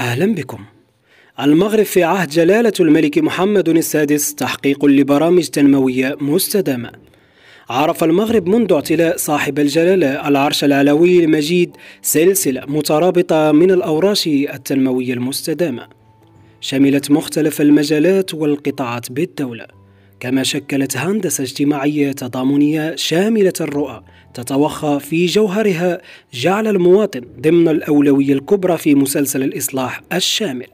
أهلا بكم. المغرب في عهد جلالة الملك محمد السادس تحقيق لبرامج تنموية مستدامة. عرف المغرب منذ اعتلاء صاحب الجلالة العرش العلوي المجيد سلسلة مترابطة من الأوراش التنموية المستدامة. شملت مختلف المجالات والقطاعات بالدولة كما شكلت هندسة اجتماعية تضامنية شاملة الرؤى تتوخى في جوهرها جعل المواطن ضمن الأولوية الكبرى في مسلسل الإصلاح الشامل.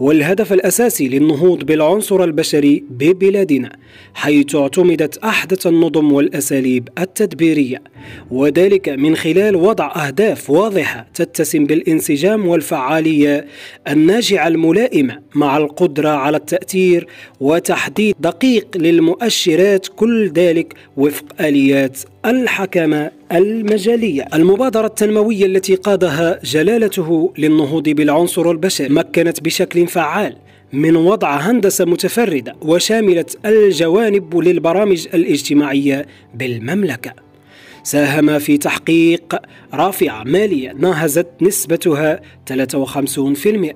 والهدف الأساسي للنهوض بالعنصر البشري ببلادنا حيث اعتمدت أحدث النظم والأساليب التدبيرية وذلك من خلال وضع أهداف واضحة تتسم بالانسجام والفعالية الناجعة الملائمة مع القدرة على التأثير وتحديد دقيق للمؤشرات كل ذلك وفق آليات الحكمة المجالية المبادرة التنموية التي قادها جلالته للنهوض بالعنصر البشري مكنت بشكل فعال من وضع هندسة متفردة وشاملة الجوانب للبرامج الاجتماعية بالمملكة. ساهم في تحقيق رافعة مالية ناهزت نسبتها 53%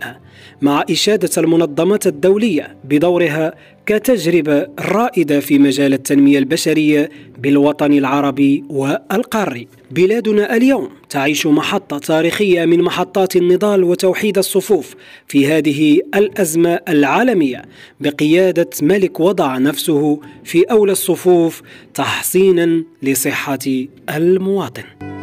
مع إشادة المنظمات الدولية بدورها كتجربة رائدة في مجال التنمية البشرية بالوطن العربي والقاري. بلادنا اليوم تعيش محطة تاريخية من محطات النضال وتوحيد الصفوف في هذه الأزمة العالمية بقيادة ملك وضع نفسه في أولى الصفوف تحصينا لصحة المواطن.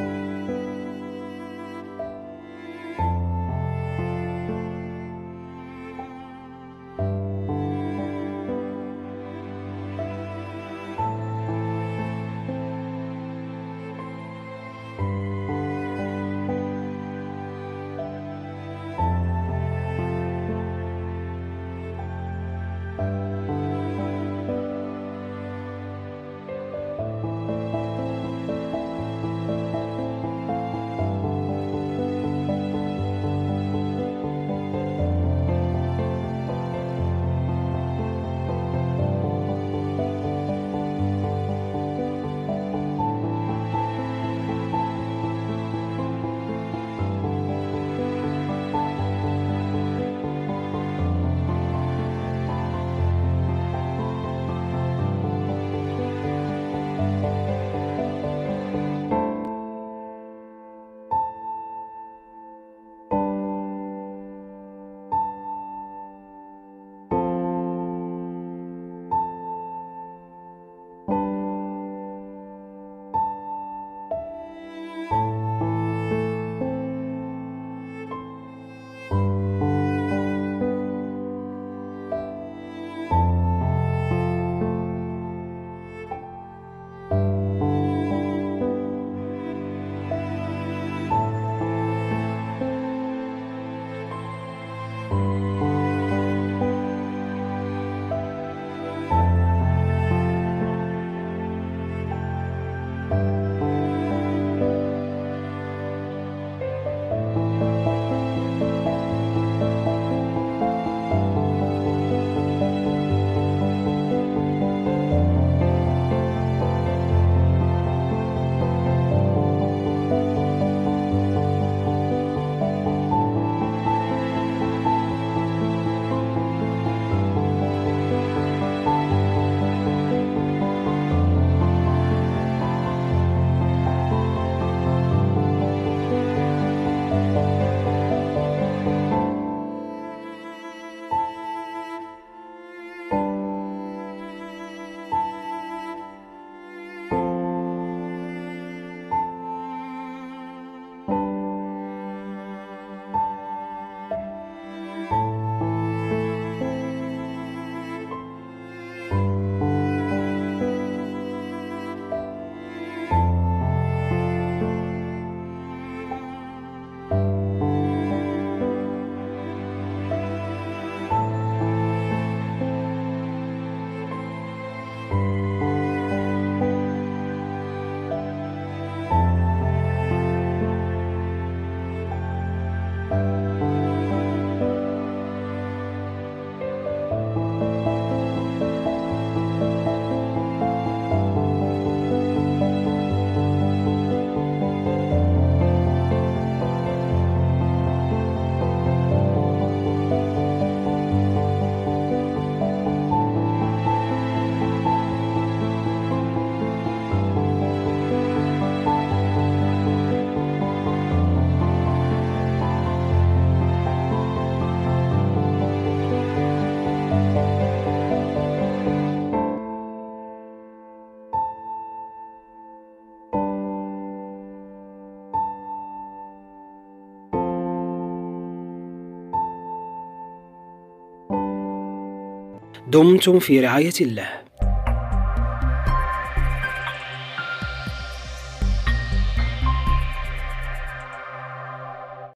دمتم في رعاية الله.